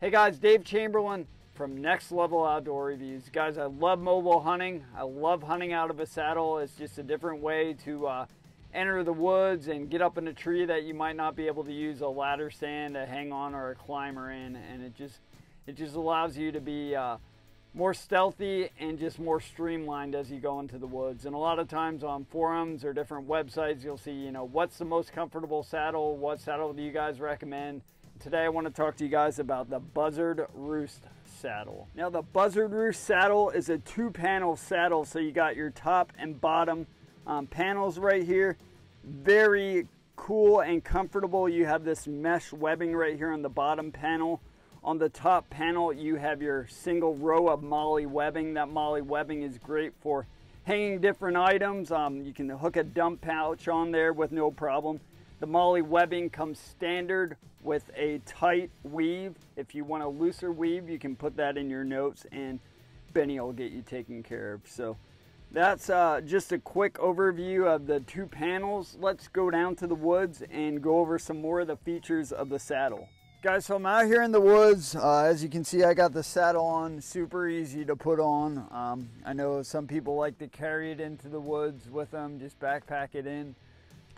Hey guys, Dave Chamberlain from Next Level Outdoor Reviews. Guys, I love mobile hunting. I love hunting out of a saddle. It's just a different way to uh, enter the woods and get up in a tree that you might not be able to use a ladder stand to hang on or a climber in. And it just, it just allows you to be uh, more stealthy and just more streamlined as you go into the woods. And a lot of times on forums or different websites, you'll see, you know, what's the most comfortable saddle? What saddle do you guys recommend? Today I want to talk to you guys about the Buzzard Roost saddle. Now the Buzzard Roost saddle is a two panel saddle so you got your top and bottom um, panels right here. Very cool and comfortable. You have this mesh webbing right here on the bottom panel. On the top panel you have your single row of MOLLE webbing. That MOLLE webbing is great for hanging different items. Um, you can hook a dump pouch on there with no problem. The MOLLE webbing comes standard with a tight weave. If you want a looser weave, you can put that in your notes and Benny will get you taken care of. So that's uh, just a quick overview of the two panels. Let's go down to the woods and go over some more of the features of the saddle. Guys, so I'm out here in the woods. Uh, as you can see, I got the saddle on, super easy to put on. Um, I know some people like to carry it into the woods with them, just backpack it in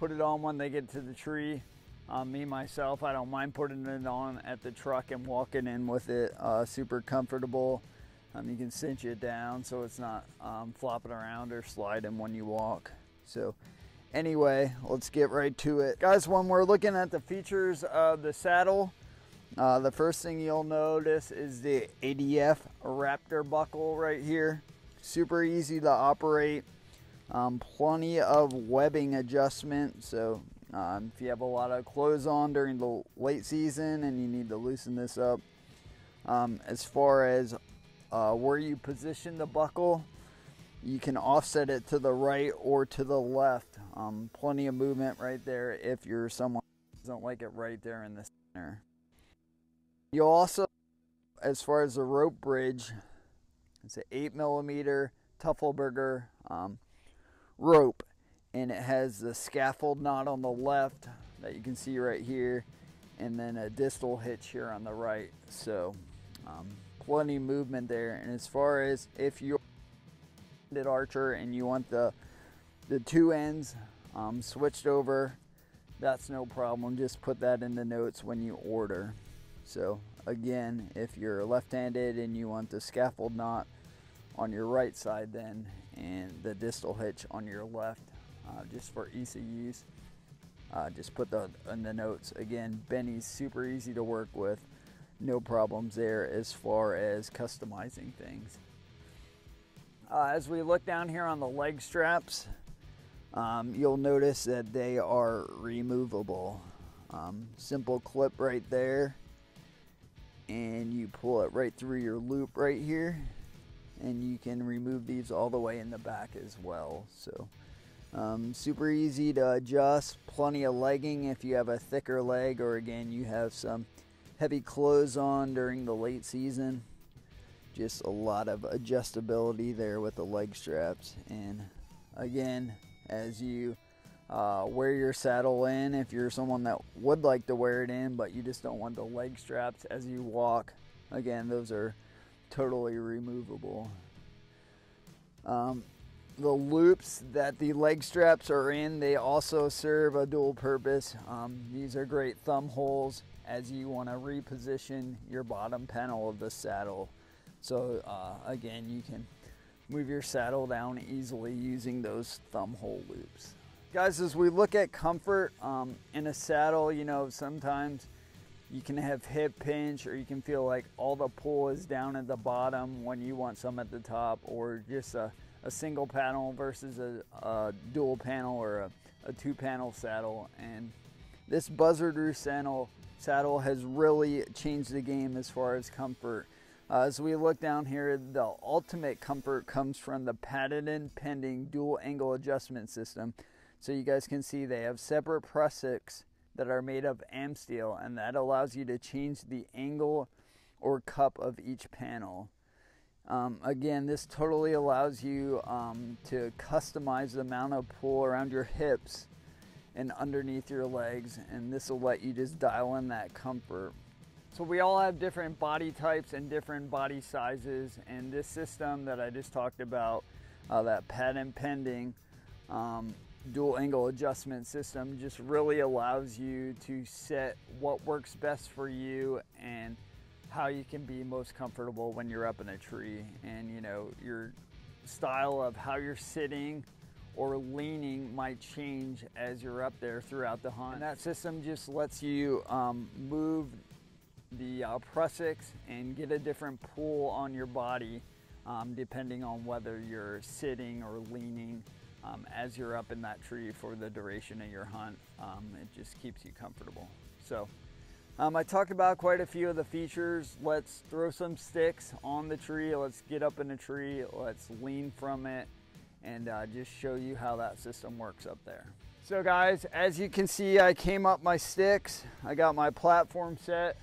put it on when they get to the tree. Um, me, myself, I don't mind putting it on at the truck and walking in with it. Uh, super comfortable. Um, you can cinch it down so it's not um, flopping around or sliding when you walk. So anyway, let's get right to it. Guys, when we're looking at the features of the saddle, uh, the first thing you'll notice is the ADF Raptor buckle right here. Super easy to operate. Um, plenty of webbing adjustment. So um, if you have a lot of clothes on during the late season and you need to loosen this up, um, as far as uh, where you position the buckle, you can offset it to the right or to the left. Um, plenty of movement right there if you're someone who doesn't like it right there in the center. You'll also, as far as the rope bridge, it's an 8 millimeter Teufelberger. Um, rope and it has the scaffold knot on the left that you can see right here and then a distal hitch here on the right. So um, plenty movement there. And as far as if you're an archer and you want the the two ends um, switched over that's no problem. Just put that in the notes when you order. So again if you're left-handed and you want the scaffold knot on your right side then and the distal hitch on your left uh, just for ease of use. Uh, just put the in the notes. Again, Benny's super easy to work with. No problems there as far as customizing things. Uh, as we look down here on the leg straps, um, you'll notice that they are removable. Um, simple clip right there and you pull it right through your loop right here and you can remove these all the way in the back as well. So um, super easy to adjust. Plenty of legging if you have a thicker leg or again you have some heavy clothes on during the late season. Just a lot of adjustability there with the leg straps. And again as you uh, wear your saddle in if you're someone that would like to wear it in but you just don't want the leg straps as you walk again those are totally removable. Um, the loops that the leg straps are in, they also serve a dual purpose. Um, these are great thumb holes as you want to reposition your bottom panel of the saddle. So uh, again, you can move your saddle down easily using those thumb hole loops. Guys, as we look at comfort um, in a saddle, you know, sometimes you can have hip pinch or you can feel like all the pull is down at the bottom when you want some at the top or just a, a single panel versus a, a, dual panel or a, a two panel saddle and this Buzzard Roost saddle, saddle has really changed the game as far as comfort. Uh, as we look down here, the ultimate comfort comes from the patented pending dual angle adjustment system. So you guys can see they have separate prusiks that are made of AmSteel and that allows you to change the angle or cup of each panel. Um, again, this totally allows you um, to customize the amount of pull around your hips and underneath your legs and this will let you just dial in that comfort. So we all have different body types and different body sizes and this system that I just talked about, uh, that patent pending um, dual angle adjustment system just really allows you to set what works best for you and how you can be most comfortable when you're up in a tree and you know your style of how you're sitting or leaning might change as you're up there throughout the hunt. And that system just lets you um, move the uh, prusiks and get a different pull on your body um, depending on whether you're sitting or leaning um, as you're up in that tree for the duration of your hunt. Um, it just keeps you comfortable. So um, I talked about quite a few of the features. Let's throw some sticks on the tree. Let's get up in the tree. Let's lean from it and uh, just show you how that system works up there. So guys, as you can see, I came up my sticks. I got my platform set.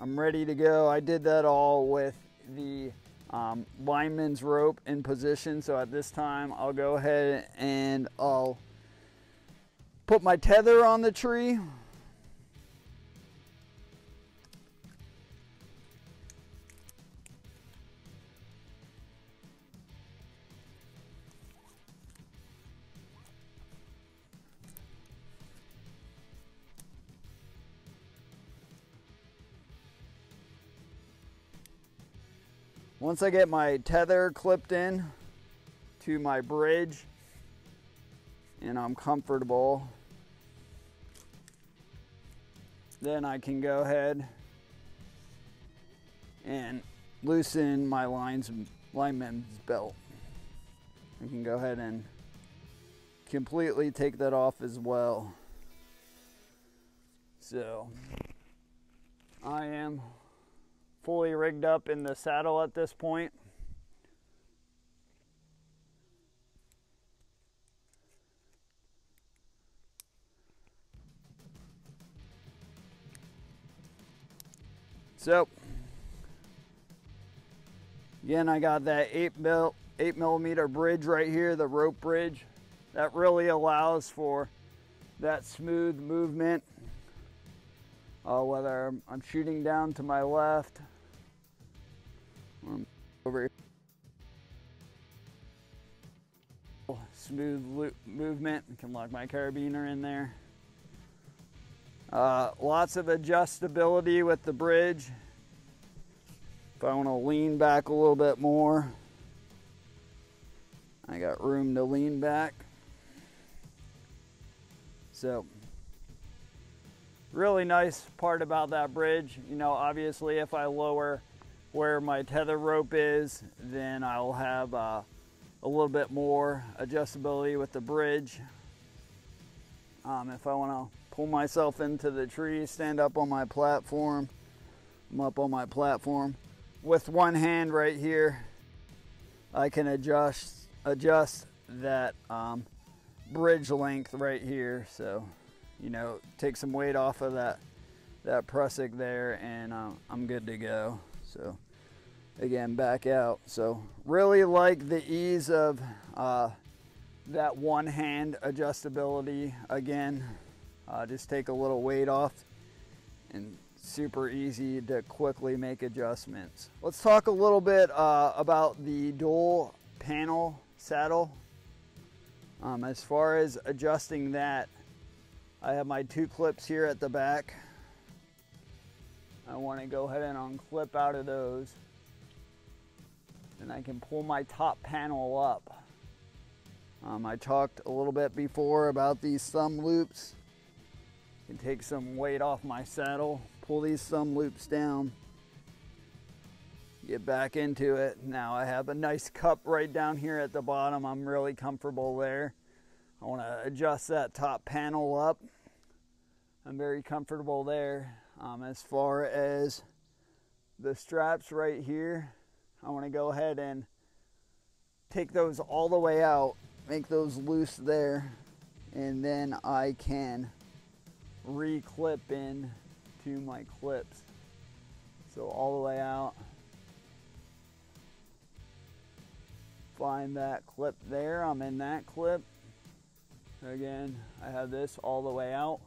I'm ready to go. I did that all with the um, lineman's rope in position. So at this time, I'll go ahead and I'll put my tether on the tree. Once I get my tether clipped in to my bridge and I'm comfortable, then I can go ahead and loosen my lines lineman's belt. I can go ahead and completely take that off as well. So I am fully rigged up in the saddle at this point. So, again, I got that eight mil, eight millimeter bridge right here, the rope bridge. That really allows for that smooth movement. Uh, whether I'm shooting down to my left um, over smooth loop movement. I can lock my carabiner in there. Uh, lots of adjustability with the bridge. If I want to lean back a little bit more, I got room to lean back. So, really nice part about that bridge. You know, obviously if I lower where my tether rope is, then I'll have uh, a little bit more adjustability with the bridge. Um, if I want to pull myself into the tree, stand up on my platform, I'm up on my platform. With one hand right here, I can adjust adjust that um, bridge length right here. So, you know, take some weight off of that that prusik there, and uh, I'm good to go. So again, back out. So really like the ease of uh, that one hand adjustability. Again, uh, just take a little weight off and super easy to quickly make adjustments. Let's talk a little bit uh, about the dual panel saddle. Um, as far as adjusting that, I have my two clips here at the back. I want to go ahead and unclip out of those. And I can pull my top panel up. Um, I talked a little bit before about these thumb loops. can take some weight off my saddle, pull these thumb loops down, get back into it. Now I have a nice cup right down here at the bottom. I'm really comfortable there. I want to adjust that top panel up. I'm very comfortable there. Um, as far as the straps right here, I want to go ahead and take those all the way out, make those loose there, and then I can re-clip in to my clips. So all the way out. Find that clip there, I'm in that clip. Again, I have this all the way out.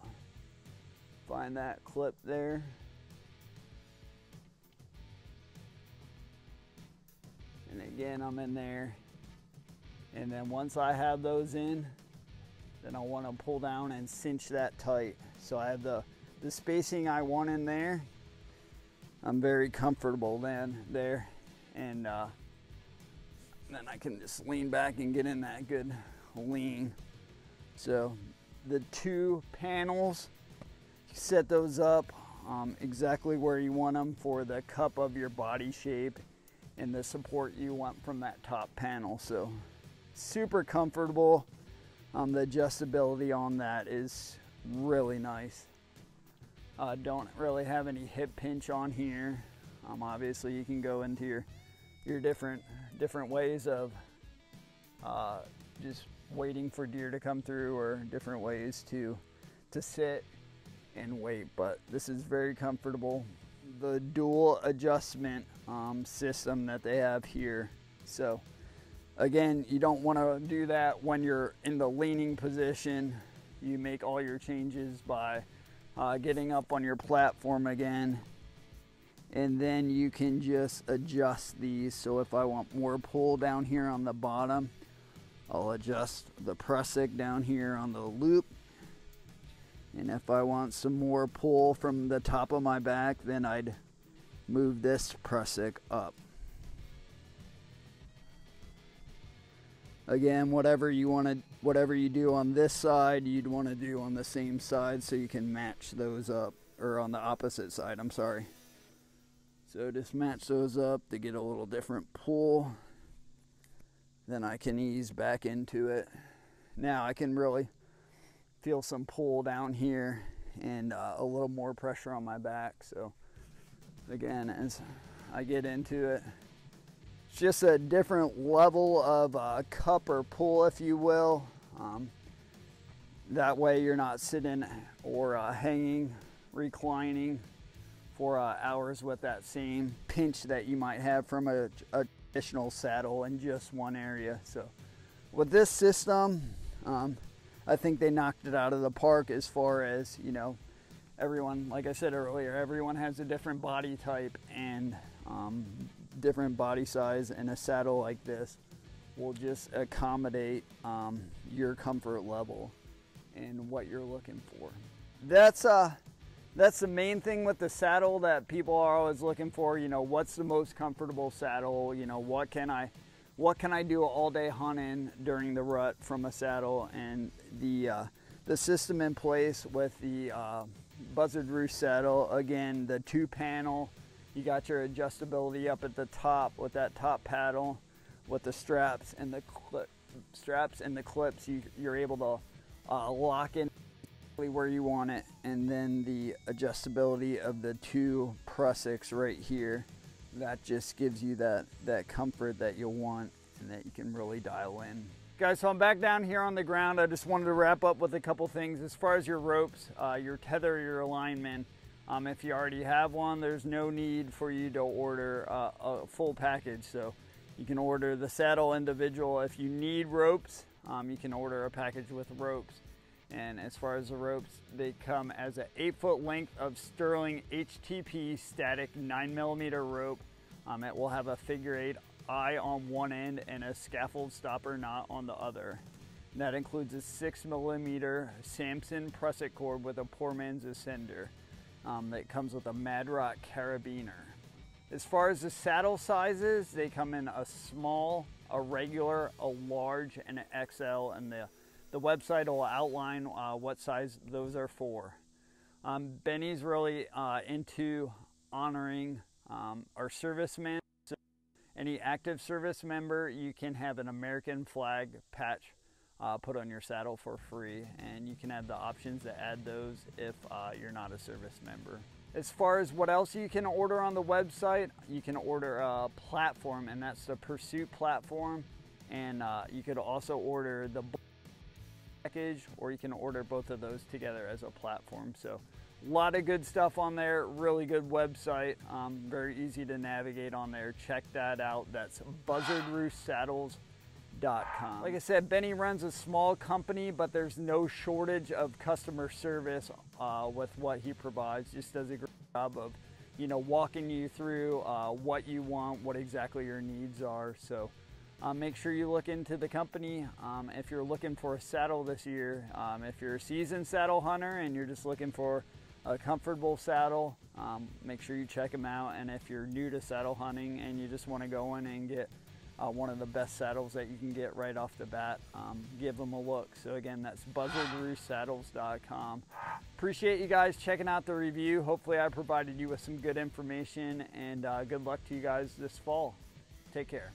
find that clip there. Again, I'm in there. And then once I have those in, then I want to pull down and cinch that tight. So I have the, the spacing I want in there. I'm very comfortable then there. And uh, then I can just lean back and get in that good lean. So the two panels, set those up um, exactly where you want them for the cup of your body shape and the support you want from that top panel. So super comfortable. Um, the adjustability on that is really nice. Uh, don't really have any hip pinch on here. Um, obviously you can go into your your different different ways of uh, just waiting for deer to come through or different ways to to sit and wait but this is very comfortable the dual adjustment um, system that they have here. So again you don't want to do that when you're in the leaning position. You make all your changes by uh, getting up on your platform again. And then you can just adjust these. So if I want more pull down here on the bottom I'll adjust the prusik down here on the loop and if I want some more pull from the top of my back then I'd move this prusik up again whatever you want to whatever you do on this side you'd want to do on the same side so you can match those up or on the opposite side I'm sorry so just match those up to get a little different pull. Then I can ease back into it. Now I can really feel some pull down here and uh, a little more pressure on my back. So again, as I get into it, it's just a different level of uh, cup or pull, if you will. Um, that way you're not sitting or uh, hanging, reclining for uh, hours with that same pinch that you might have from a, a, traditional saddle in just one area. So with this system, um, I think they knocked it out of the park as far as, you know, everyone, like I said earlier, everyone has a different body type and um, different body size and a saddle like this will just accommodate um, your comfort level and what you're looking for. That's uh, that's the main thing with the saddle that people are always looking for. You know, what's the most comfortable saddle? You know, what can I, what can I do all day hunting during the rut from a saddle? And the uh, the system in place with the uh, Buzzard Roost saddle. Again, the two panel. You got your adjustability up at the top with that top paddle, with the straps and the clip, straps and the clips. You, you're able to uh, lock in where you want it and then the adjustability of the two prusiks right here that just gives you that that comfort that you'll want and that you can really dial in. Guys so i'm back down here on the ground. I just wanted to wrap up with a couple things. As far as your ropes uh, your tether your alignment um, if you already have one there's no need for you to order uh, a full package. So you can order the saddle individual. If you need ropes um, you can order a package with ropes and as far as the ropes, they come as an eight foot length of Sterling HTP static nine millimeter rope. Um, it will have a figure eight eye on one end and a scaffold stopper knot on the other. And that includes a six millimeter Samson prusik cord with a poor man's ascender um, that comes with a Madrock carabiner. As far as the saddle sizes, they come in a small, a regular, a large, and an XL, and the the website will outline uh, what size those are for. Um, Benny's really uh, into honoring um, our servicemen. So any active service member, you can have an American flag patch uh, put on your saddle for free, and you can have the options to add those if uh, you're not a service member. As far as what else you can order on the website, you can order a platform, and that's the Pursuit platform. And uh, you could also order the package or you can order both of those together as a platform. So a lot of good stuff on there, really good website, um, very easy to navigate on there. Check that out. That's buzzardroostsaddles.com. Like I said, Benny runs a small company, but there's no shortage of customer service uh, with what he provides. Just does a great job of, you know, walking you through uh, what you want, what exactly your needs are. So um, make sure you look into the company. Um, if you're looking for a saddle this year, um, if you're a seasoned saddle hunter and you're just looking for a comfortable saddle, um, make sure you check them out. And if you're new to saddle hunting and you just want to go in and get uh, one of the best saddles that you can get right off the bat, um, give them a look. So again, that's buzzardroostsaddles.com. Appreciate you guys checking out the review. Hopefully I provided you with some good information and uh, good luck to you guys this fall. Take care.